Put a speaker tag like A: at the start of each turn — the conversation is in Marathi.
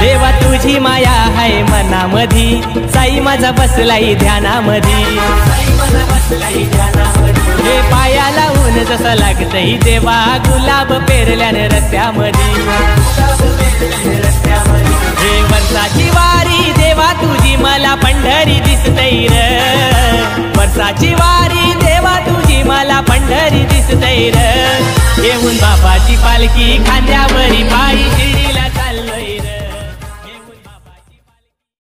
A: देवा तुझी माया हाय मनामधी. साई माझा बसलाई ध्यानामधी. हे पाया लावून जसं लागतही देवा गुलाब पेरल्याने रस्त्यामध्ये हे वर्षाची वारी देवा तुझी मला पंढरी दिसतई र. वर्षाची वारी देवा तुझी मला पंढरी दिसतई र. येऊन बाबाची पालखी खांद्यावरी पायी.